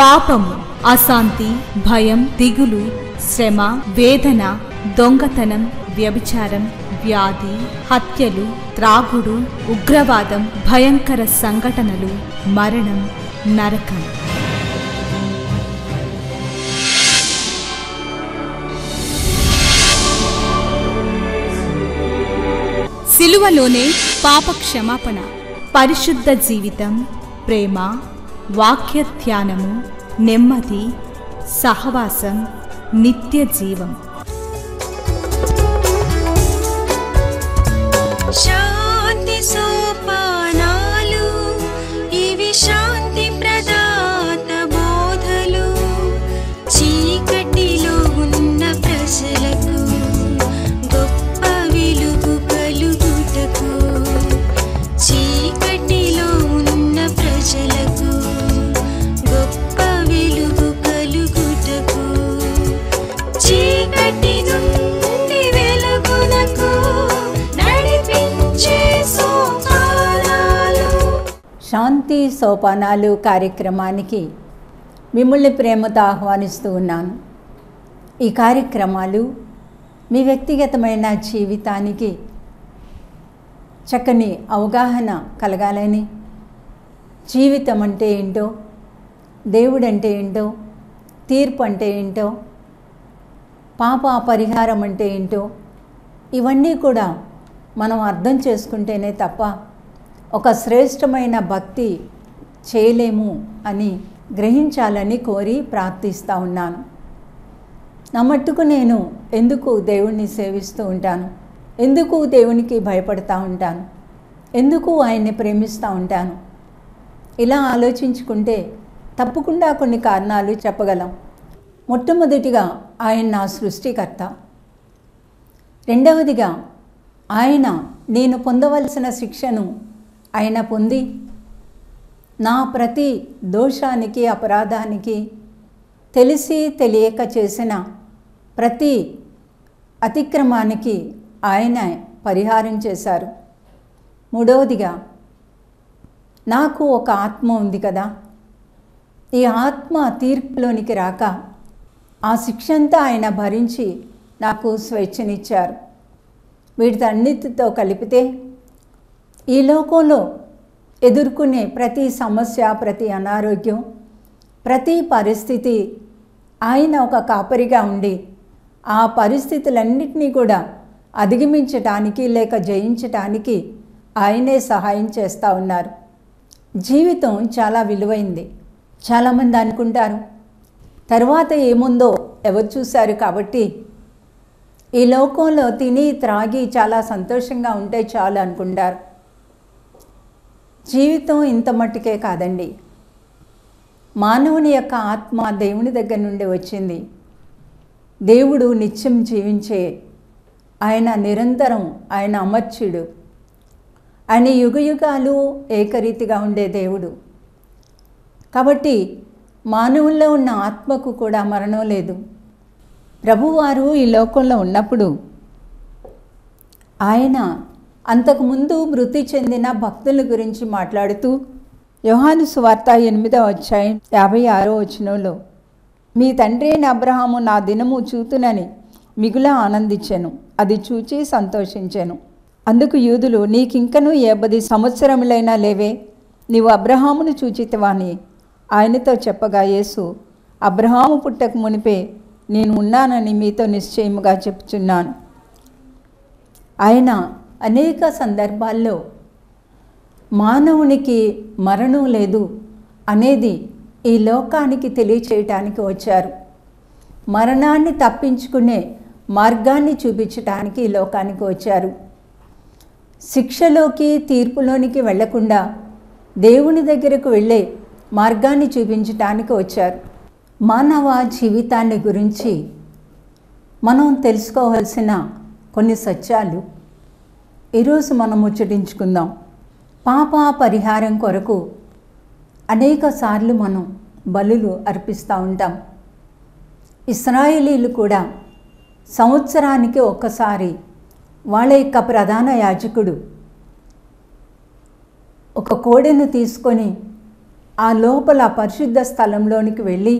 పాపము అశాంతి భయం దిగులు శ్రమ వేదన దొంగతనం వ్యభిచారం వ్యాధి హత్యలు త్రాగుడు ఉగ్రవాదం భయంకర సంఘటనలు మరణం నరకం. సిలువలోనే పాప క్షమాపణ పరిశుద్ధ జీవితం ప్రేమ వాక్య ధ్యానము నెమ్మది సహవాసం నిత్య జీవం భక్తి సోపానాలు కార్యక్రమానికి మిమ్మల్ని ప్రేమతో ఆహ్వానిస్తూ ఉన్నాను. ఈ కార్యక్రమాలు మీ వ్యక్తిగతమైన జీవితానికి చక్కని అవగాహన కలగాలని జీవితం అంటే ఏంటో దేవుడు అంటే ఏంటో తీర్పు అంటే ఏంటో పాప పరిహారం అంటే ఏంటో ఇవన్నీ కూడా మనం అర్థం చేసుకుంటేనే తప్ప ఒక శ్రేష్టమైన భక్తి చేయలేము అని గ్రహించాలని కోరి ప్రార్థిస్తూ ఉన్నాను. నా మట్టుకు నేను ఎందుకు దేవుణ్ణి సేవిస్తూ ఉంటాను? ఎందుకు దేవునికి భయపడతా ఉంటాను? ఎందుకు ఆయన్ని ప్రేమిస్తూ ఉంటాను? ఇలా ఆలోచించుకుంటే తప్పకుండా కొన్ని కారణాలు చెప్పగలం. మొట్టమొదటిగా ఆయన నా సృష్టికర్త. రెండవదిగా ఆయన నేను పొందవలసిన శిక్షను ఆయన పొంది నా ప్రతి దోషానికి అపరాధానికి తెలిసి తెలియక చేసిన ప్రతి అతిక్రమానికి ఆయన పరిహారం చేశారు. మూడవదిగా నాకు ఒక ఆత్మ ఉంది కదా. ఈ ఆత్మ తీర్పులోనికి రాక ఆ శిక్షంతా ఆయన భరించి నాకు స్వేచ్ఛనిచ్చారు. వీటితన్నిటితో కలిపితే ఈ లోకంలో ఎదుర్కొనే ప్రతి సమస్య ప్రతి అనారోగ్యం ప్రతి పరిస్థితి ఆయన ఒక కాపరిగా ఉండి ఆ పరిస్థితులన్నింటినీ కూడా అధిగమించటానికి లేక జయించటానికి ఆయనే సహాయం చేస్తూ ఉన్నారు. జీవితం చాలా విలువైంది. చాలామంది అనుకుంటారు తర్వాత ఏముందో ఎవరు చూశారు? కాబట్టి ఈ లోకంలో తిని త్రాగి చాలా సంతోషంగా ఉంటే చాలు అనుకుంటారు. జీవితం ఇంత మట్టుకే కాదండి. మానవుని యొక్క ఆత్మ దేవుని దగ్గర నుండి వచ్చింది. దేవుడు నిత్యం జీవించే ఆయన నిరంతరం ఆయన అమర్చుడు. ఆయన యుగయుగాలు ఏకరీతిగా ఉండే దేవుడు. కాబట్టి మానవుల్లో ఉన్న ఆత్మకు కూడా మరణం లేదు. ప్రభువారు ఈ లోకంలో ఉన్నప్పుడు ఆయన అంతకుముందు మృతి చెందిన భక్తుల గురించి మాట్లాడుతూ యోహాను సువార్త ఎనిమిదవ అధ్యాయం యాభై ఆరో వచనంలో మీ తండ్రి అయిన అబ్రహాము నా దినము చూతునని మిగుల ఆనందించాను అది చూచి సంతోషించాను. అందుకు యూదులు నీకింకనూ ఏ పది సంవత్సరములైనా లేవే నీవు అబ్రహామును చూచితవాని. ఆయనతో చెప్పగా యేసు అబ్రహాము పుట్టక మునిపే నేను ఉన్నానని మీతో నిశ్చయముగా చెప్తున్నాను ఆయన అనేక సందర్భాల్లో మానవునికి మరణం లేదు అనేది ఈ లోకానికి తెలియచేయటానికి వచ్చారు. మరణాన్ని తప్పించుకునే మార్గాన్ని చూపించటానికి ఈ లోకానికి వచ్చారు. శిక్షలోకి తీర్పులోనికి వెళ్ళకుండా దేవుని దగ్గరకు వెళ్ళే మార్గాన్ని చూపించటానికి వచ్చారు. మానవ జీవితాన్ని గురించి మనం తెలుసుకోవాల్సిన కొన్ని సత్యాలు ఈరోజు మనం ముచ్చటించుకుందాం. పాప పరిహారం కొరకు అనేక సార్లు మనం బలులు అర్పిస్తూ ఉంటాం. ఇస్రాయేలీలు కూడా సంవత్సరానికి ఒక్కసారి వాళ్ళ యొక్క ప్రధాన యాజకుడు ఒక కోడెను తీసుకొని ఆ లోపల పరిశుద్ధ స్థలంలోనికి వెళ్ళి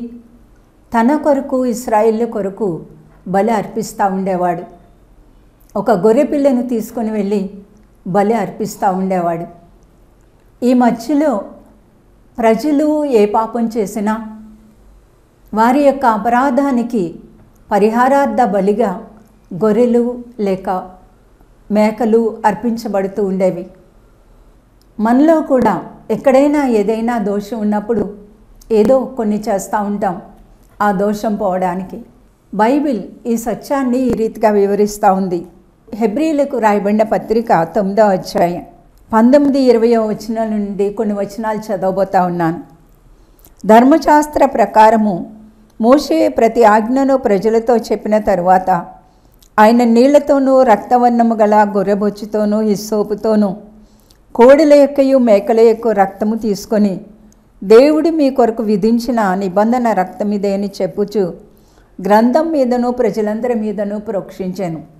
తన కొరకు ఇస్రాయిల్ కొరకు బలి అర్పిస్తూ ఉండేవాడు. ఒక గొర్రెపిల్లను తీసుకొని వెళ్ళి బలి అర్పిస్తూ ఉండేవాడు. ఈ మధ్యలో ప్రజలు ఏ పాపం చేసినా వారి యొక్క అపరాధానికి పరిహారార్థ బలిగా గొర్రెలు లేక మేకలు అర్పించబడుతూ ఉండేవి. మనలో కూడా ఎక్కడైనా ఏదైనా దోషం ఉన్నప్పుడు ఏదో కొన్ని చేస్తూ ఉంటాం ఆ దోషం పోవడానికి. బైబిల్ ఈ సత్యాన్ని ఈ రీతిగా వివరిస్తూ ఉంది. హెబ్రిలకు రాయబడిన పత్రిక తొమ్మిదో అధ్యాయం. పంతొమ్మిది ఇరవయో వచనాల నుండి కొన్ని వచనాలు చదవబోతా ఉన్నాను. ధర్మశాస్త్ర ప్రకారము మోషే ప్రతి ఆజ్ఞను ప్రజలతో చెప్పిన తరువాత ఆయన నీళ్ళతోనూ రక్తవర్ణము గల గొర్రెబొచ్చుతోనూ ఇస్సోపుతోనూ కోడెల యొక్కయు మేకల యొక్క రక్తము తీసుకొని దేవుడు మీ కొరకు విధించిన నిబంధన రక్తమిదే అని చెప్పుచు గ్రంథం మీదను ప్రజలందరి మీదను ప్రోక్షించాను.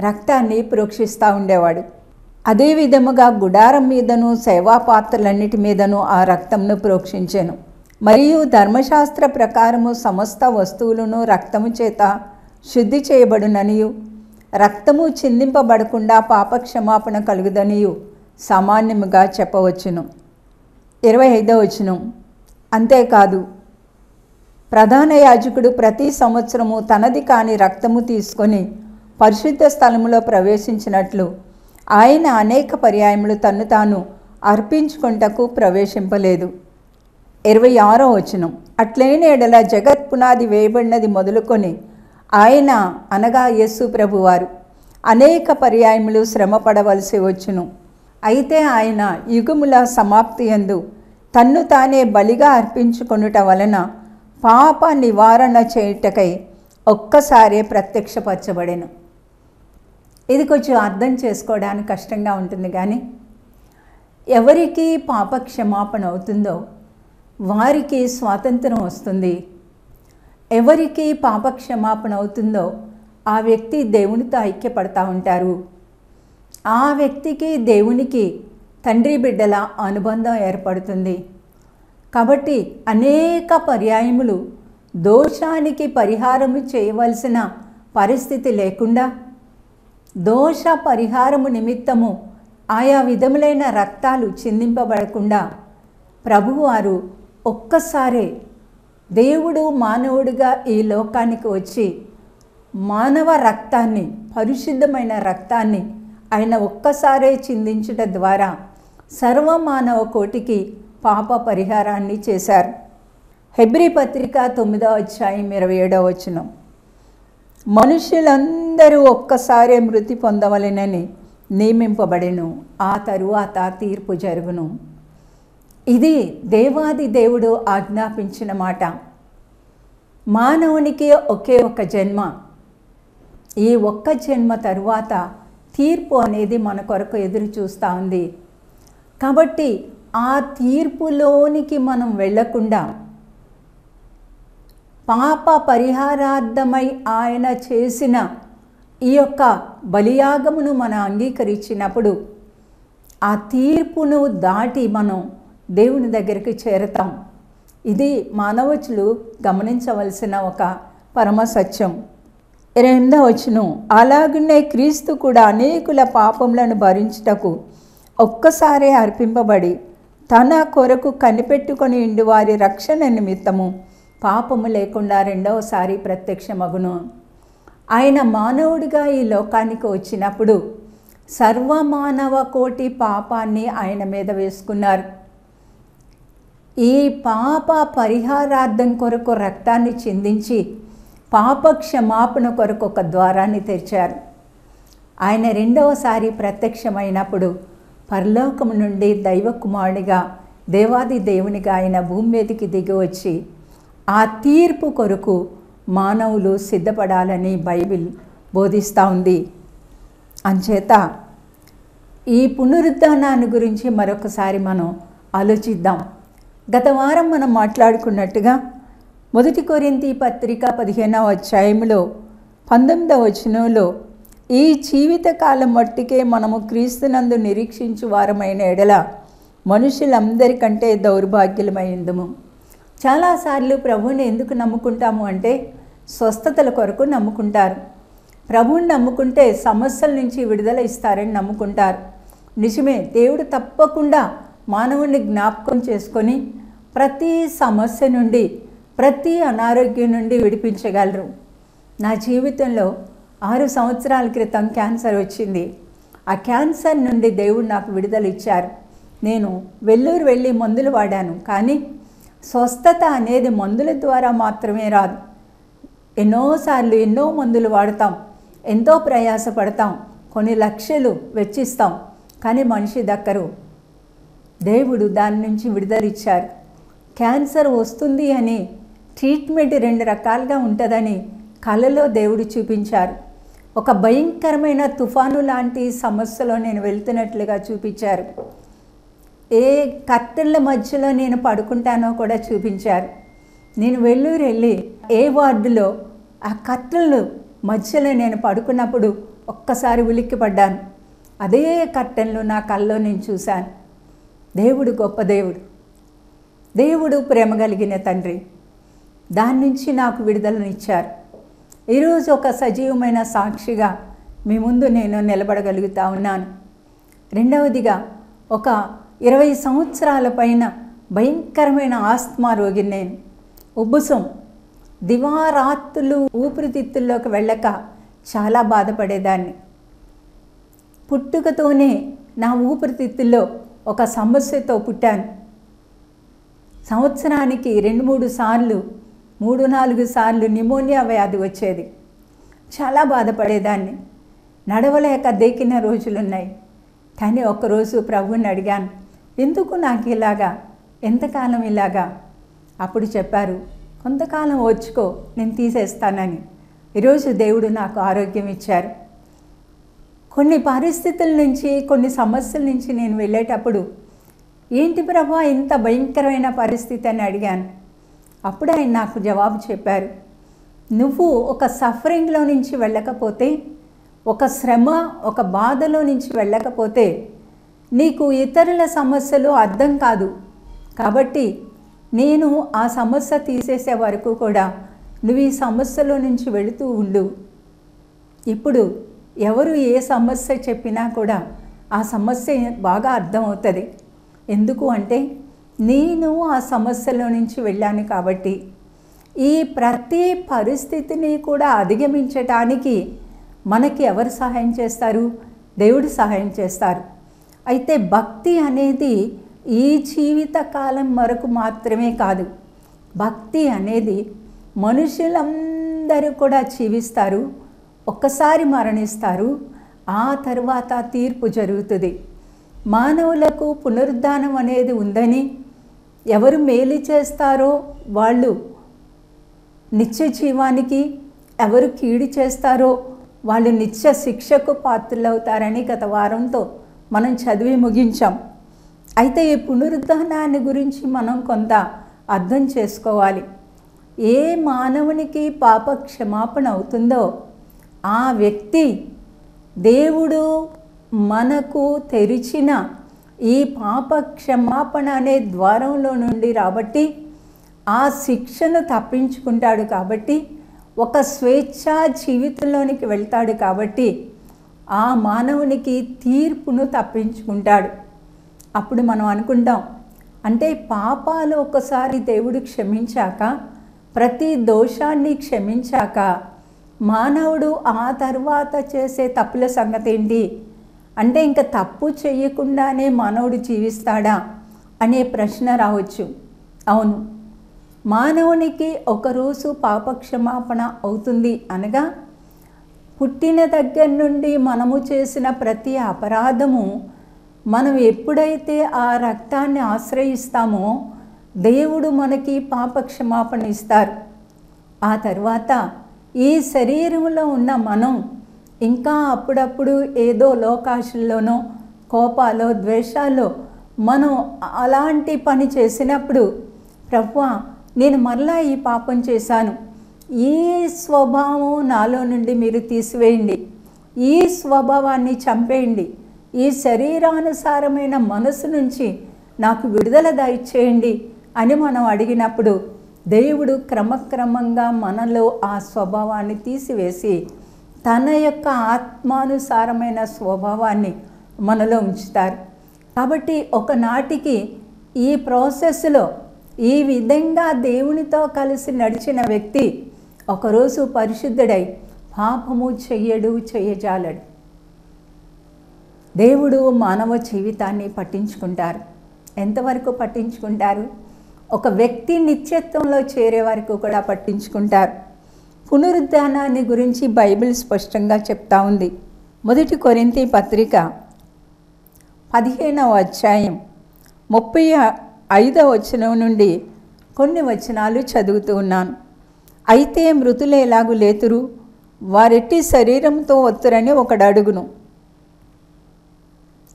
రక్తాన్ని ప్రోక్షిస్తూ ఉండేవాడు. అదే విధముగా గుడారం మీదను సేవా పాత్రలన్నిటి మీదను ఆ రక్తంను ప్రోక్షించాను. మరియు ధర్మశాస్త్ర ప్రకారము సమస్త వస్తువులను రక్తము చేత శుద్ధి చేయబడుననియు. రక్తము చిందింపబడకుండా పాపక్షమాపణ కలుగుదనియు సామాన్యముగా చెప్పవచ్చును. ఇరవై ఐదో వచనం. అంతేకాదు ప్రధాన యాజకుడు ప్రతి సంవత్సరము తనది కాని రక్తము తీసుకొని పరిశుద్ధ స్థలములో ప్రవేశించినట్లు ఆయన అనేక పర్యాయములు తన్ను తాను అర్పించుకుంటకు ప్రవేశింపలేదు. ఇరవై ఆరో వచనం. అట్లైన ఎడల జగత్ పునాది వేయబడినది మొదలుకొని ఆయన అనగా యేసు ప్రభువారు. అనేక పర్యాయములు శ్రమ పడవలసి వచ్చును. అయితే ఆయన యుగముల సమాప్తి యందు తన్ను తానే బలిగా అర్పించుకొనుట వలన పాప నివారణ చేయుటకై ఒక్కసారే ప్రత్యక్షపరచబడెను. ఇది కొంచెం అర్థం చేసుకోవడానికి కష్టంగా ఉంటుంది కానీ ఎవరికి పాప క్షమాపణ అవుతుందో వారికి స్వాతంత్రం వస్తుంది. ఎవరికి పాప క్షమాపణ అవుతుందో ఆ వ్యక్తి దేవునితో ఐక్యపడతా ఉంటారు. ఆ వ్యక్తికి దేవునికి తండ్రి బిడ్డల అనుబంధం ఏర్పడుతుంది. కాబట్టి అనేక పర్యాయములు దోషానికి పరిహారము చేయవలసిన పరిస్థితి లేకుండా దోష పరిహారము నిమిత్తము ఆయా విధములైన రక్తాలు చిందింపబడకుండా ప్రభువారు ఒక్కసారే దేవుడు మానవుడిగా ఈ లోకానికి వచ్చి మానవ రక్తాన్ని పరిశుద్ధమైన రక్తాన్ని ఆయన ఒక్కసారే చిందించుట ద్వారా సర్వమానవ కోటికి పాప పరిహారాన్ని చేశారు. హెబ్రి పత్రిక తొమ్మిదో అధ్యాయం ఇరవై ఏడవ వచనం. మనుషులందరూ ఒక్కసారే మృతి పొందవలెనని నియమింపబడెను. ఆ తరువాత తీర్పు జరుగును. ఇది దేవాది దేవుడు ఆజ్ఞాపించిన మాట. మానవునికి ఒకే ఒక జన్మ. ఈ ఒక్క జన్మ తరువాత తీర్పు అనేది మన కొరకు ఎదురు చూస్తూ ఉంది. కాబట్టి ఆ తీర్పులోనికి మనం వెళ్ళకుండా పాప పరిహారార్థమై ఆయన చేసిన ఈ యొక్క బలియాగమును మనం అంగీకరించినప్పుడు ఆ తీర్పును దాటి మనం దేవుని దగ్గరికి చేరతాం. ఇది మానవచులు గమనించవలసిన ఒక పరమ సత్యం. ఎనిమిదో వచ్చును అలాగనే క్రీస్తు కూడా అనేకుల పాపములను భరించుటకు ఒక్కసారే అర్పింపబడి తన కొరకు కనిపెట్టుకొని ఇండు వారి రక్షణ నిమిత్తము పాపము లేకుండా రెండవసారి ప్రత్యక్షమగును. ఆయన మానవుడిగా ఈ లోకానికి వచ్చినప్పుడు సర్వమానవ కోటి పాపాన్ని ఆయన మీద వేసుకున్నారు. ఈ పాప పరిహారార్థం కొరకు రక్తాన్ని చిందించి పాప క్షమాపణ కొరకు ఒక ద్వారాన్ని తెరిచారు. ఆయన రెండవసారి ప్రత్యక్షమైనప్పుడు పరలోకము నుండి దైవకుమారుడిగా దేవాది దేవునిగా ఆయన భూమి మీదకి దిగి వచ్చి ఆ తీర్పు కొరకు మానవులు సిద్ధపడాలని బైబిల్ బోధిస్తూ ఉంది. అంచేత ఈ పునరుద్ధానాన్ని గురించి మరొకసారి మనం ఆలోచిద్దాం. గత వారం మనం మాట్లాడుకున్నట్టుగా మొదటి కొరింతి పత్రిక పదిహేనవ అధ్యాయంలో పంతొమ్మిదవ వచనంలో ఈ జీవితకాలం మట్టికే మనము క్రీస్తునందు నిరీక్షించు వారమైన ఎడల మనుషులందరికంటే దౌర్భాగ్యులమైందుము చాలాసార్లు ప్రభువుని ఎందుకు నమ్ముకుంటాము అంటే స్వస్థతల కొరకు నమ్ముకుంటారు. ప్రభువుని నమ్ముకుంటే సమస్యల నుంచి విడుదల ఇస్తారని నమ్ముకుంటారు. నిజమే దేవుడు తప్పకుండా మానవుని జ్ఞాపకం చేసుకొని ప్రతి సమస్య నుండి ప్రతి అనారోగ్యం నుండి విడిపించగలరు. నా జీవితంలో ఆరు సంవత్సరాల క్రితం క్యాన్సర్ వచ్చింది. ఆ క్యాన్సర్ నుండి దేవుడు నాకు విడుదల ఇచ్చారు. నేను వెల్లూరు వెళ్ళి మందులు వాడాను. కానీ స్వస్థత అనేది మందుల ద్వారా మాత్రమే రాదు. ఎన్నోసార్లు ఎన్నో మందులు వాడతాం ఎంతో ప్రయాసపడతాం కొన్ని లక్షలు వెచ్చిస్తాం కానీ మనిషి దక్కరు. దేవుడు దాని నుంచి విడుదలిచ్చారు క్యాన్సర్ వస్తుంది అని ట్రీట్మెంట్ రెండు రకాలుగా ఉంటుందని కళలో దేవుడు చూపించారు. ఒక భయంకరమైన తుఫాను లాంటి సమస్యలో నేను వెళ్తున్నట్లుగా చూపించారు. ఏ కట్టెల మధ్యలో నేను పడుకుంటానో కూడా చూపించారు. నేను వెల్లూరు వెళ్ళి ఏ వార్డులో ఆ కట్టెలు మధ్యలో నేను పడుకున్నప్పుడు ఒక్కసారి ఉలిక్కిపడ్డాను. అదే కట్టెన్లు నా కల్లో నేను చూశాను. దేవుడు గొప్ప దేవుడు. దేవుడు ప్రేమ కలిగిన తండ్రి. దాని నుంచి నాకు విడుదలనిచ్చారు ఈరోజు ఒక సజీవమైన సాక్షిగా మీ ముందు నేను నిలబడగలుగుతా ఉన్నాను. రెండవదిగా ఒక ఇరవై సంవత్సరాల పైన భయంకరమైన ఆస్తమా రోగిని నేను. ఉబ్బుసం దివారాత్తులు ఊపిరితిత్తుల్లోకి వెళ్ళక చాలా బాధపడేదాన్ని. పుట్టుకతోనే నా ఊపిరితిత్తుల్లో ఒక సమస్యతో పుట్టాను. సంవత్సరానికి రెండు మూడు సార్లు మూడు నాలుగు సార్లు నిమోనియా వ్యాధి వచ్చేది. చాలా బాధపడేదాన్ని. నడవలేక దేకిన రోజులున్నాయి. కానీ ఒకరోజు ప్రభుని అడిగాను ఎందుకు నాకు ఇలాగా? ఎంతకాలం ఇలాగా? అప్పుడు చెప్పారు కొంతకాలం వచ్చుకో నేను తీసేస్తానని. ఈరోజు దేవుడు నాకు ఆరోగ్యం ఇచ్చారు. కొన్ని పరిస్థితుల నుంచి కొన్ని సమస్యల నుంచి నేను వెళ్ళేటప్పుడు ఏంటి ప్రభా ఇంత భయంకరమైన పరిస్థితి? అని అడిగాను. అప్పుడు ఆయన నాకు జవాబు చెప్పారు నువ్వు ఒక సఫరింగ్లో నుంచి వెళ్ళకపోతే ఒక శ్రమ ఒక బాధలో నుంచి వెళ్ళకపోతే నీకు ఇతరుల సమస్యలు అర్థం కాదు. కాబట్టి నేను ఆ సమస్య తీసేసే వరకు కూడా నువ్వు ఈ సమస్యలో నుంచి వెళుతూ ఉండు. ఇప్పుడు ఎవరు ఏ సమస్య చెప్పినా కూడా ఆ సమస్య బాగా అర్థమవుతుంది ఎందుకు అంటే నేను ఆ సమస్యలో నుంచి వెళ్ళాను కాబట్టి. ఈ ప్రతి పరిస్థితిని కూడా అధిగమించటానికి మనకి ఎవరు సహాయం చేస్తారు? దేవుడు సహాయం చేస్తారు. అయితే భక్తి అనేది ఈ జీవిత కాలం వరకు మాత్రమే కాదు. భక్తి అనేది మనుషులందరూ కూడా జీవిస్తారు ఒక్కసారి మరణిస్తారు ఆ తర్వాత తీర్పు జరుగుతుంది. మానవులకు పునరుద్ధానం అనేది ఉందని ఎవరు మేలు చేస్తారో వాళ్ళు నిత్య జీవానికి ఎవరు కీడు చేస్తారో వాళ్ళు నిత్య శిక్షకు పాత్రులవుతారని గత వారంతో మనం చదివి ముగించాం. అయితే ఈ పునరుద్ధానాన్ని గురించి మనం కొంత అర్థం చేసుకోవాలి. ఏ మానవునికి పాప క్షమాపణ అవుతుందో ఆ వ్యక్తి దేవుడు మనకు తెరిచిన ఈ పాప క్షమాపణ అనే ద్వారంలో నుండి రాబట్టి ఆ శిక్షను తప్పించుకుంటాడు కాబట్టి ఒక స్వేచ్ఛా జీవితంలోనికి వెళ్తాడు కాబట్టి ఆ మానవునికి తీర్పును తప్పించుకుంటాడు. అప్పుడు మనం అనుకుంటాం అంటే పాపాలు ఒకసారి దేవుడు క్షమించాక ప్రతి దోషాన్ని క్షమించాక మానవుడు ఆ తర్వాత చేసే తప్పుల సంగతి ఏంటి అంటే ఇంకా తప్పు చేయకుండానే మానవుడు జీవిస్తాడా అనే ప్రశ్న రావచ్చు. అవును మానవునికి ఒకరోజు పాపక్షమాపణ అవుతుంది అనగా పుట్టిన దగ్గర నుండి మనము చేసిన ప్రతి అపరాధము మనం ఎప్పుడైతే ఆ రక్తాన్ని ఆశ్రయిస్తామో దేవుడు మనకి పాపక్షమాపణ ఇస్తారు. ఆ తర్వాత ఈ శరీరంలో ఉన్న మనం ఇంకా అప్పుడప్పుడు ఏదో లోకాశల్లోనో కోపాలో ద్వేషాల్లో మనం అలాంటి పని చేసినప్పుడు ప్రభు నేను మరలా ఈ పాపం చేశాను. ఈ స్వభావం నాలో నుండి మీరు తీసివేయండి. ఈ స్వభావాన్ని చంపేయండి. ఈ శరీరానుసారమైన మనసు నుంచి నాకు విడుదల దయచేయండి అని మనం అడిగినప్పుడు దేవుడు క్రమక్రమంగా మనలో ఆ స్వభావాన్ని తీసివేసి తన యొక్క ఆత్మానుసారమైన స్వభావాన్ని మనలో ఉంచుతారు. కాబట్టి ఒకనాటికి ఈ ప్రాసెస్లో ఈ విధంగా దేవునితో కలిసి నడిచిన వ్యక్తి ఒకరోజు పరిశుద్ధుడై పాపము చెయ్యడు చెయ్యజాలడు. దేవుడు మానవ జీవితాన్ని పట్టించుకుంటారు. ఎంతవరకు పట్టించుకుంటారు? ఒక వ్యక్తి నిత్యత్వంలో చేరే వరకు కూడా పట్టించుకుంటారు. పునరుద్ధానాన్ని గురించి బైబిల్ స్పష్టంగా చెప్తా ఉంది. మొదటి కొరింతి పత్రిక పదిహేనవ అధ్యాయం ముప్పై ఐదవ వచనం నుండి కొన్ని వచనాలు చదువుతూ ఉన్నాను. అయితే మృతులేలాగు లేతురు? వారెట్టి శరీరంతో వత్తురని ఒకడు అడుగును.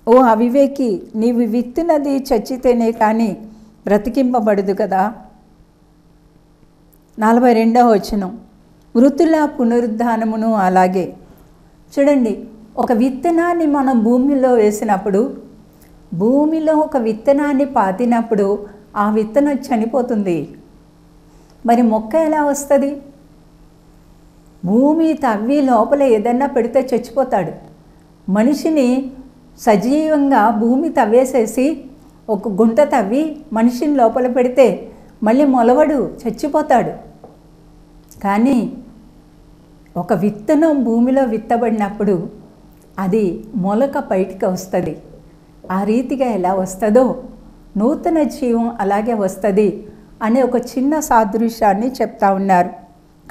ఓ అవివేకి నీవు విత్తునది చచ్చితేనే కానీ బ్రతికింపబడదు కదా? నలభై రెండవ వచనం. మృతుల పునరుద్ధానమును అలాగే. చూడండి ఒక విత్తనాన్ని మనం భూమిలో వేసినప్పుడు భూమిలో ఒక విత్తనాన్ని పాతినప్పుడు ఆ విత్తనం చనిపోతుంది. మరి మొక్క ఎలా వస్తుంది? భూమి తవ్వి లోపల ఏదన్నా పెడితే చచ్చిపోతాడు. మనిషిని సజీవంగా భూమి తవ్వేసేసి ఒక గుంట తవ్వి మనిషిని లోపల పెడితే మళ్ళీ మొలవడు చచ్చిపోతాడు. కానీ ఒక విత్తనం భూమిలో విత్తబడినప్పుడు అది మొలక బయటికి వస్తుంది. ఆ రీతిగా ఎలా వస్తుందో నూతన జీవం అలాగే వస్తుంది. అనే ఒక చిన్న సాదృశ్యాన్ని చెప్తా ఉన్నారు.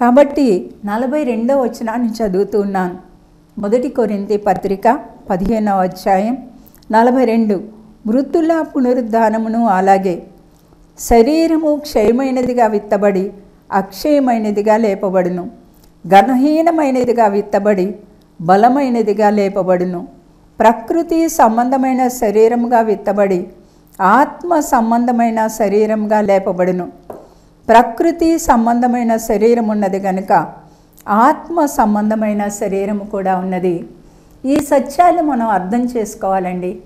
కాబట్టి నలభై రెండవ వచనాన్ని చదువుతూ ఉన్నాను. మొదటి కొరింతి పత్రిక పదిహేనవ అధ్యాయం నలభై రెండు. మృతుల పునరుద్ధానమును అలాగే శరీరము క్షయమైనదిగా విత్తబడి అక్షయమైనదిగా లేపబడును. ఘనహీనమైనదిగా విత్తబడి బలమైనదిగా లేపబడును. ప్రకృతి సంబంధమైన శరీరముగా విత్తబడి ఆత్మ సంబంధమైన శరీరంగా లేపబడును. ప్రకృతి సంబంధమైన శరీరం ఉన్నది కనుక ఆత్మ సంబంధమైన శరీరం కూడా ఉన్నది. ఈ సత్యాలు మనం అర్థం చేసుకోవాలండి.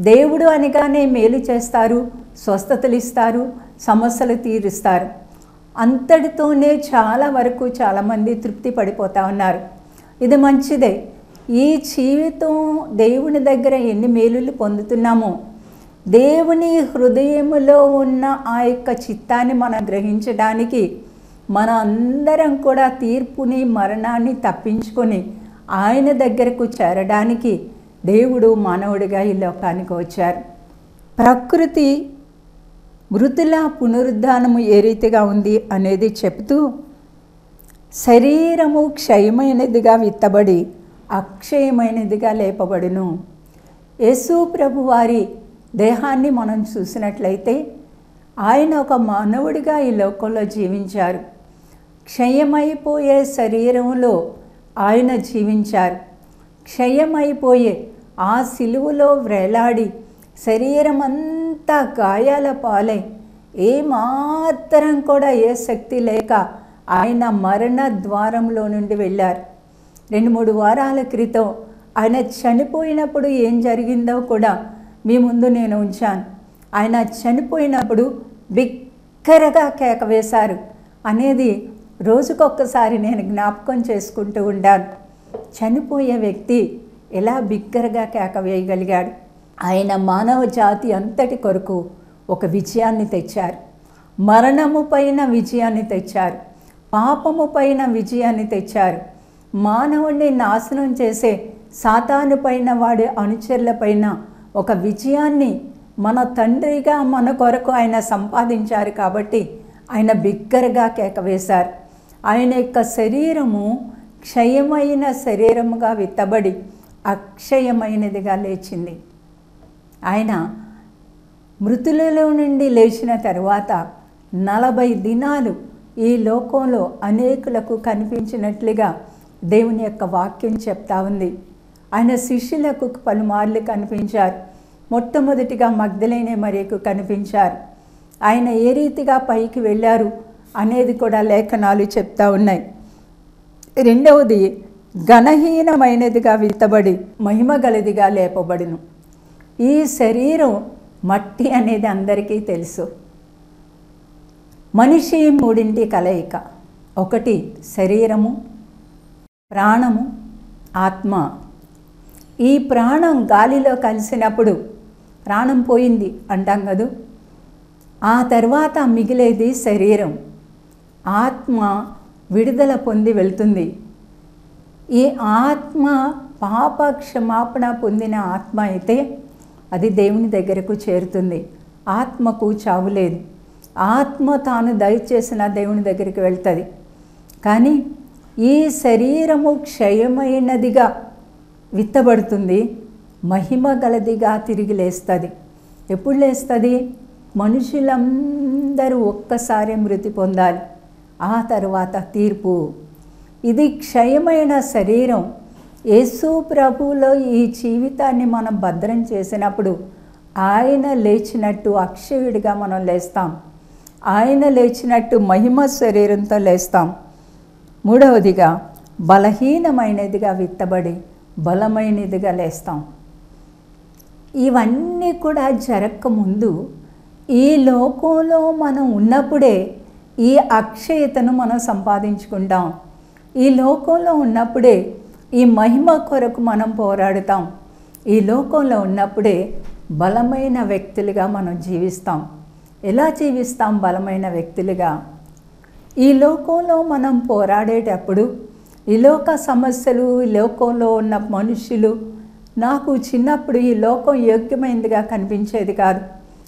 దేవుడు అనగానే మేలు చేస్తారు స్వస్థతలు ఇస్తారు సమస్యలు తీరుస్తారు. అంతటితోనే చాలా వరకు చాలామంది తృప్తి పడిపోతూ ఉన్నారు. ఇది మంచిదే. ఈ జీవితం దేవుని దగ్గర ఎన్ని మేలులు పొందుతున్నామో దేవుని హృదయములో ఉన్న ఆ యొక్క చిత్తాన్ని మనం గ్రహించడానికి మన అందరం కూడా తీర్పుని మరణాన్ని తప్పించుకొని ఆయన దగ్గరకు చేరడానికి దేవుడు మానవుడిగా ఈ లోకానికి వచ్చారు. ప్రకృతి మృతుల పునరుద్ధానము ఏ రీతిగా ఉంది అనేది చెబుతూ శరీరము క్షయమైనదిగా విత్తబడి అక్షయమైనదిగా లేపబడును. యేసు ప్రభు వారి దేహాన్ని మనం చూసినట్లయితే ఆయన ఒక మానవుడిగా ఈ లోకంలో జీవించారు. క్షయమైపోయే శరీరంలో ఆయన జీవించారు. క్షయమైపోయే ఆ సిలువలో వ్రేలాడి శరీరం అంతా గాయాల పాలై ఏమాత్రం కూడా ఏ శక్తి లేక ఆయన మరణ ద్వారంలో నుండి వెళ్ళారు. రెండు మూడు వారాల క్రితం ఆయన చనిపోయినప్పుడు ఏం జరిగిందో కూడా మీ ముందు నేను ఉంచాను. ఆయన చనిపోయినప్పుడు బిక్కరగా కేక వేశారు. అనేది రోజుకొక్కసారి నేను జ్ఞాపకం చేసుకుంటూ ఉండాను. చనిపోయే వ్యక్తి ఎలా బిగ్గరగా కేక వేయగలిగాడు? ఆయన మానవ జాతి అంతటి కొరకు ఒక విజయాన్ని తెచ్చారు. మరణము పైన విజయాన్ని తెచ్చారు. పాపము పైన విజయాన్ని తెచ్చారు. మానవుణ్ణి నాశనం చేసే సాతాను పైన వాడి అనుచరుల పైన ఒక విజయాన్ని మన తండ్రిగా మన కొరకు ఆయన సంపాదించారు కాబట్టి ఆయన బిగ్గరగా కేకవేశారు ఆయన యొక్క శరీరము క్షయమైన శరీరముగా విత్తబడి అక్షయమైనదిగా లేచింది. ఆయన మృతులలో నుండి లేచిన తరువాత నలభై దినాలు ఈ లోకంలో అనేకులకు కనిపించినట్లుగా దేవుని యొక్క వాక్యం చెప్తా ఉంది. ఆయన శిష్యులకు పలుమార్లు కనిపించారు. మొట్టమొదటిగా మగ్ధలేనే మరియకు కనిపించారు. ఆయన ఏ రీతిగా పైకి వెళ్ళారు అనేది కూడా లేఖనాలు చెప్తా ఉన్నాయి. రెండవది ఘనహీనమైనదిగా విత్తబడి మహిమ గలదిగా లేపబడును. ఈ శరీరం మట్టి అనేది అందరికీ తెలుసు. మనిషి మూడింటి కలయిక. ఒకటి శరీరము ప్రాణము ఆత్మ. ఈ ప్రాణం గాలిలో కలిసినప్పుడు ప్రాణం పోయింది అంటాం కదూ? ఆ తర్వాత మిగిలేది శరీరం. ఆత్మ విడుదల పొంది వెళ్తుంది. ఈ ఆత్మ పాప క్షమాపణ పొందిన ఆత్మ అయితే అది దేవుని దగ్గరకు చేరుతుంది. ఆత్మకు చావు లేదు. ఆత్మ తాను దయచేసిన దేవుని దగ్గరికి వెళ్తుంది. కానీ ఈ శరీరము క్షయమైనదిగా విత్తబడుతుంది. మహిమ గలదిగా తిరిగి లేస్తుంది. ఎప్పుడు లేస్తుంది? మనుషులందరూ ఒక్కసారి మృతి పొందాలి. ఆ తర్వాత తీర్పు. ఇది క్షయమైన శరీరం. యేసు ప్రభువులో ఈ జీవితాన్ని మనం భద్రం చేసినప్పుడు ఆయన లేచినట్టు అక్షయుడిగా మనం లేస్తాం. ఆయన లేచినట్టు మహిమ శరీరంతో లేస్తాం. మూడవదిగా బలహీనమైనదిగా విత్తబడి బలమైనదిగా లేస్తాం. ఇవన్నీ కూడా జరగకముందు ఈ లోకంలో మనం ఉన్నప్పుడే ఈ అక్షయతను మనం సంపాదించుకుంటాం. ఈ లోకంలో ఉన్నప్పుడే ఈ మహిమ కొరకు మనం పోరాడుతాం. ఈ లోకంలో ఉన్నప్పుడే బలమైన వ్యక్తులుగా మనం జీవిస్తాం. ఎలా జీవిస్తాం బలమైన వ్యక్తులుగా? ఈ లోకంలో మనం పోరాడేటప్పుడు ఈ లోక సమస్యలు ఈ లోకంలో ఉన్న మనుషులు నాకు చిన్నప్పుడు ఈ లోకం యోగ్యమైనదిగా కనిపించేది కాదు.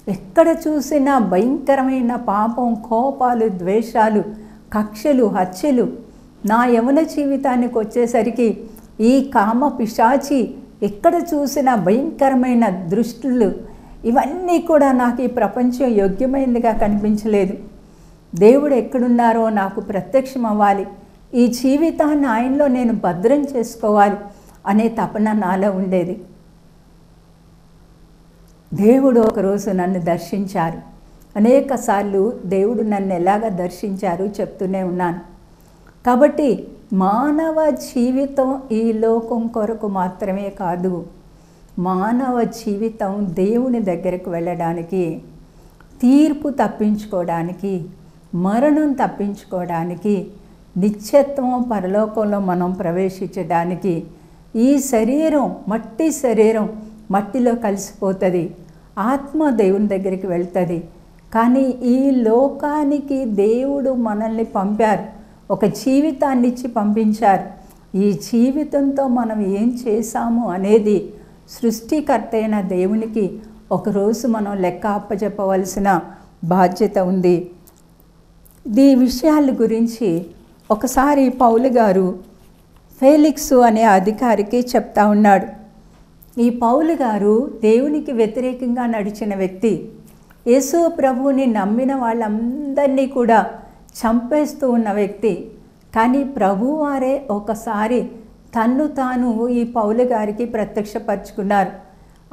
ఎక్కడ చూసినా భయంకరమైన పాపం కోపాలు ద్వేషాలు కక్షలు హత్యలు నా యవన జీవితానికి వచ్చేసరికి ఈ కామ పిశాచి ఎక్కడ చూసినా భయంకరమైన దృష్టులు ఇవన్నీ కూడా నాకు ఈ ప్రపంచం యోగ్యమైనదిగా కనిపించలేదు. దేవుడు ఎక్కడున్నారో నాకు ప్రత్యక్షం అవ్వాలి ఈ జీవితాన్ని ఆయనలో నేను భద్రం చేసుకోవాలి అనే తపన నాలో ఉండేది. దేవుడు ఒకరోజు నన్ను దర్శించారు. అనేక సార్లు దేవుడు నన్ను ఎలాగ దర్శించారు చెప్తూనే ఉన్నాను. కాబట్టి మానవ జీవితం ఈ లోకం కొరకు మాత్రమే కాదు మానవ జీవితం దేవుని దగ్గరకు వెళ్ళడానికి తీర్పు తప్పించుకోవడానికి మరణం తప్పించుకోవడానికి నిత్యత్వం పరలోకంలో మనం ప్రవేశించడానికి ఈ శరీరం మట్టి శరీరం మట్టిలో కలిసిపోతుంది. ఆత్మ దేవుని దగ్గరికి వెళ్తుంది. కానీ ఈ లోకానికి దేవుడు మనల్ని పంపారు. ఒక జీవితాన్ని ఇచ్చి పంపించారు. ఈ జీవితంతో మనం ఏం చేశాము అనేది సృష్టికర్త అయిన దేవునికి ఒకరోజు మనం లెక్క అప్పచెప్పవలసిన బాధ్యత ఉంది. ఈ విషయాల గురించి ఒకసారి పౌలు గారు ఫేలిక్స్ అనే అధికారికి చెప్తా ఉన్నాడు. ఈ పౌలు గారు దేవునికి వ్యతిరేకంగా నడిచిన వ్యక్తి. యేసు ప్రభువుని నమ్మిన వాళ్ళందరినీ కూడా చంపేస్తూ ఉన్న వ్యక్తి. కానీ ప్రభువారే ఒకసారి తన్ను తాను ఈ పౌలు గారికి ప్రత్యక్షపరుచుకున్నారు.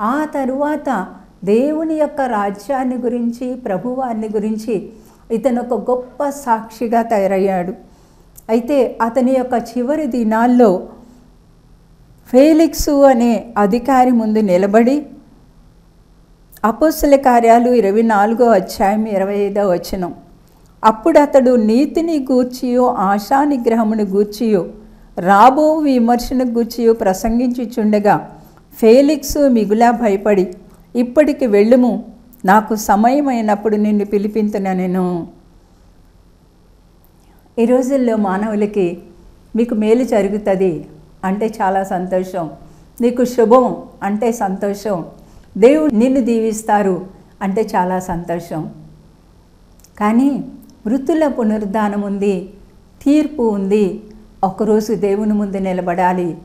ఆ తరువాత దేవుని యొక్క రాజ్యాన్ని గురించి ప్రభువారిని గురించి ఇతను ఒక గొప్ప సాక్షిగా తయారయ్యాడు. అయితే అతని యొక్క చివరి దినాల్లో ఫేలిక్సు అనే అధికారి ముందు నిలబడి అపోస్తుల కార్యాలు ఇరవై నాలుగో అధ్యాయం ఇరవై ఐదో వచనం. అప్పుడు అతడు నీతిని గూర్చియో ఆశా నిగ్రహమును గూర్చియో రాబో విమర్శను గూర్చియో ప్రసంగించుచుండగా ఫేలిక్సు మిగులా భయపడి ఇప్పటికి వెళ్ళుము నాకు సమయమైనప్పుడు నిన్ను పిలిపింతున నేను. ఈ రోజుల్లో మానవులకి మీకు మేలు జరుగుతుంది అంటే చాలా సంతోషం. నీకు శుభం అంటే సంతోషం. దేవుడు నిన్ను దీవిస్తారు అంటే చాలా సంతోషం. కానీ మృతుల పునరుద్ధానం ఉంది తీర్పు ఉంది. ఒకరోజు దేవుని ముందు నిలబడాలి.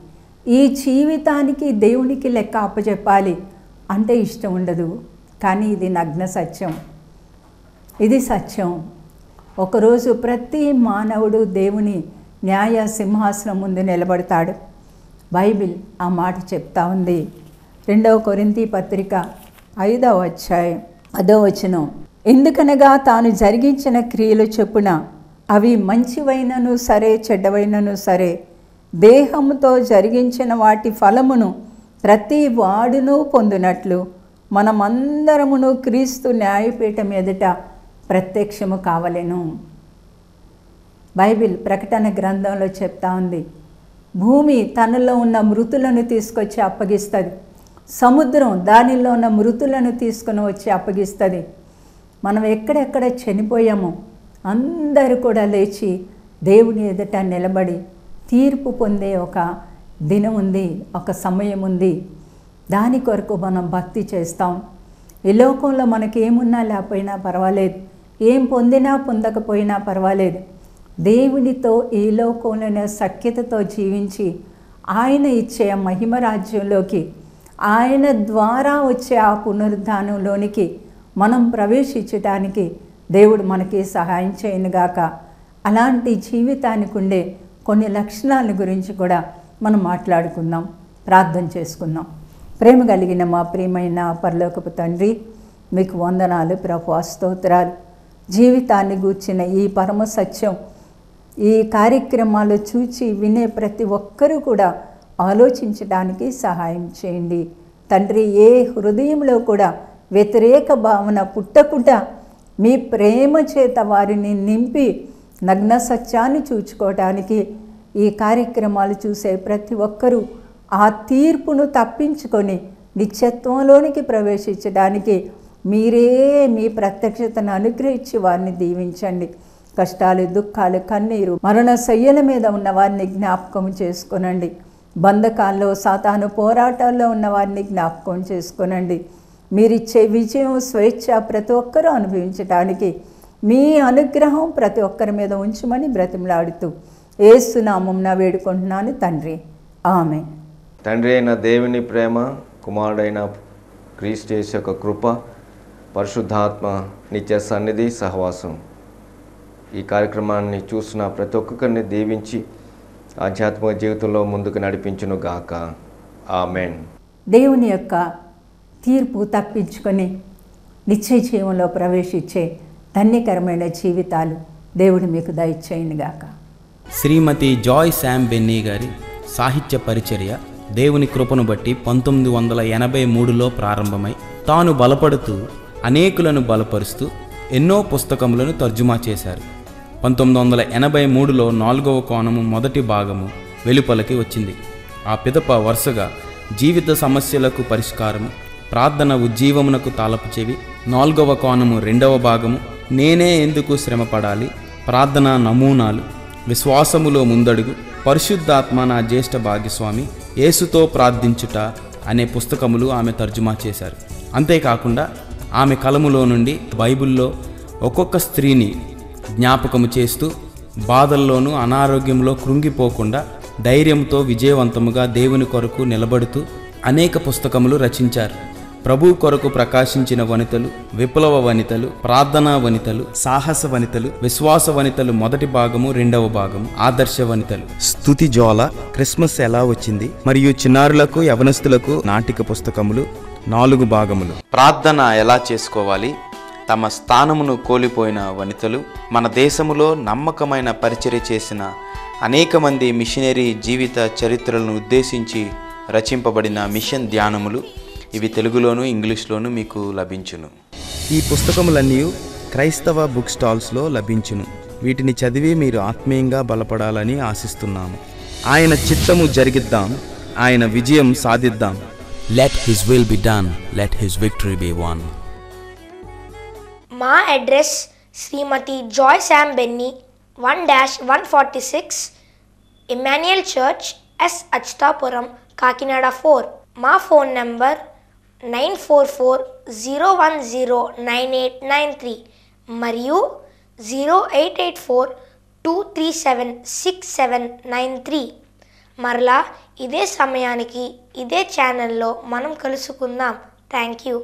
ఈ జీవితానికి దేవునికి లెక్క అప్పచెప్పాలి అంటే ఇష్టం ఉండదు. కానీ ఇది నగ్న సత్యం. ఇది సత్యం. ఒకరోజు ప్రతి మానవుడు దేవుని న్యాయ సింహాసనం ముందు నిలబడతాడు. బైబిల్ ఆ మాట చెప్తా ఉంది. రెండవ కొరింతి పత్రిక ఐదవ అధ్యాయం అదో వచనం. ఎందుకనగా తాను జరిగించిన క్రియలు చెప్పున అవి మంచివైనను సరే చెడ్డవైనను సరే దేహముతో జరిగించిన వాటి ఫలమును ప్రతి వాడును పొందినట్లు మనమందరమును క్రీస్తు న్యాయపీఠం ఎదుట ప్రత్యక్షము కావలెను. బైబిల్ ప్రకటన గ్రంథంలో చెప్తా ఉంది. భూమి తనలో ఉన్న మృతులను తీసుకొచ్చి అప్పగిస్తుంది. సముద్రం దానిలో ఉన్న మృతులను తీసుకొని వచ్చి అప్పగిస్తుంది. మనం ఎక్కడెక్కడ చనిపోయామో అందరూ కూడా లేచి దేవుని ఎదుట నిలబడి తీర్పు పొందే ఒక దినం ఉంది ఒక సమయం ఉంది. దాని కొరకు మనం భక్తి చేస్తాం. ఈ లోకంలో మనకేమున్నా లేకపోయినా పర్వాలేదు. ఏం పొందినా పొందకపోయినా పర్వాలేదు. దేవునితో ఈ లోకంలోనే సఖ్యతతో జీవించి ఆయన ఇచ్చే మహిమ రాజ్యంలోకి ఆయన ద్వారా వచ్చే ఆ పునరుద్ధానంలోనికి మనం ప్రవేశించడానికి దేవుడు మనకి సహాయం చేయనుగాక అలాంటి జీవితానికి ఉండే కొన్ని లక్షణాల గురించి కూడా మనం మాట్లాడుకుందాం ప్రార్థన చేసుకుందాం. ప్రేమ కలిగిన మా ప్రియమైన పరలోకపు తండ్రి మీకు వందనాలు ప్రభు స్తోత్రాలు. జీవితాన్ని గూర్చిన ఈ పరమ సత్యం ఈ కార్యక్రమాలు చూచి వినే ప్రతి ఒక్కరూ కూడా ఆలోచించడానికి సహాయం చేయండి. తండ్రి ఏ హృదయంలో కూడా వ్యతిరేక భావన పుట్టకుండా మీ ప్రేమ చేత వారిని నింపి నగ్న సత్యాన్ని చూచుకోవటానికి ఈ కార్యక్రమాలు చూసే ప్రతి ఒక్కరూ ఆ తీర్పును తప్పించుకొని నిత్యత్వంలోనికి ప్రవేశించడానికి మీరే మీ ప్రత్యక్షతను అనుగ్రహించి వారిని దీవించండి. కష్టాలు దుఃఖాలు కన్నీరు మరణ శయ్యల మీద ఉన్న వారిని జ్ఞాపకం చేసుకునండి. బంధకాల్లో సాతాను పోరాటాల్లో ఉన్న వారిని జ్ఞాపకం చేసుకునండి. మీరిచ్చే విజయం స్వేచ్ఛ ప్రతి ఒక్కరూ అనుభవించడానికి మీ అనుగ్రహం ప్రతి ఒక్కరి మీద ఉంచమని బ్రతిమలాడుతూ నా వేడుకుంటున్నాను తండ్రి. ఆమె తండ్రి అయిన దేవుని ప్రేమ కుమారుడైన క్రీస్తు యొక్క కృప పరిశుద్ధాత్మ నిత్య సన్నిధి సహవాసం. ఈ కార్యక్రమాన్ని చూసిన ప్రతి ఒక్కరిని దీవించి ఆధ్యాత్మిక జీవితంలో ముందుకు నడిపించును గాక. ఆమెన్. దేవుని యొక్క తీర్పు తప్పించుకొని నిశ్చయ జీవంలో ప్రవేశించే ధన్యకరమైన జీవితాలు దేవుడు మీకు దయచేయనుగాక శ్రీమతి జాయ్ శామ్ బెన్నీ గారి సాహిత్య పరిచర్య దేవుని కృపను బట్టి పంతొమ్మిది వందల ఎనభై మూడులో ప్రారంభమై తాను బలపడుతూ అనేకులను బలపరుస్తూ ఎన్నో పుస్తకములను తర్జుమా చేశారు. పంతొమ్మిది వందల ఎనభై మూడులో నాలుగవ కోణము మొదటి భాగము వెలుపలకి వచ్చింది. ఆ పిదప వరుసగా జీవిత సమస్యలకు పరిష్కారము ప్రార్థన ఉజ్జీవమునకు తాళపు చెవి నాలుగవ కోణము రెండవ భాగము నేనే ఎందుకు శ్రమపడాలి ప్రార్థన నమూనాలు విశ్వాసములో ముందడుగు పరిశుద్ధాత్మ నా జ్యేష్ఠ భాగ్యస్వామి యేసుతో ప్రార్థించుట అనే పుస్తకములు ఆమె తర్జుమా చేశారు. అంతేకాకుండా ఆమె కలములో నుండి బైబిల్లో ఒక్కొక్క స్త్రీని జ్ఞాపకము చేస్తూ బాధల్లోనూ అనారోగ్యంలో కృంగిపోకుండా ధైర్యంతో విజయవంతముగా దేవుని కొరకు నిలబడుతూ అనేక పుస్తకములు రచించారు. ప్రభు కొరకు ప్రకాశించిన వనితలు విప్లవ వనితలు ప్రార్థనా వనితలు సాహస వనితలు విశ్వాస వనితలు మొదటి భాగము రెండవ భాగము ఆదర్శ వనితలు. స్తుతి జోల క్రిస్మస్ ఎలా వచ్చింది? మరియు చిన్నారులకు యవనస్తులకు నాటిక పుస్తకములు నాలుగు భాగములు. ప్రార్థన ఎలా చేసుకోవాలి? తమ స్థానమును కోల్పోయిన వనితలు మన దేశములో నమ్మకమైన పరిచర్య చేసిన అనేక మంది మిషనరీ జీవిత చరిత్రలను ఉద్దేశించి రచింపబడిన మిషన్ ధ్యానములు ఇవి తెలుగులోను ఇంగ్లీష్లోను మీకు లభించును. ఈ పుస్తకములన్నీ క్రైస్తవ బుక్ స్టాల్స్లో లభించును. వీటిని చదివి మీరు ఆత్మీయంగా బలపడాలని ఆశిస్తున్నాము. ఆయన చిత్తము జరిగిద్దాం ఆయన విజయం సాధిద్దాం. Let His will be done, let His victory be won. My address Srimati Joy Sam Benny, 1 146, Emmanuel Church, S. Achtapuram, Kakinada 4. My phone number 944-010-9893 మరియు 0884 237 6793 మరలా ఇదే సమయానికి ఇదే ఛానల్లో మనం కలుసుకుందాం. Thank you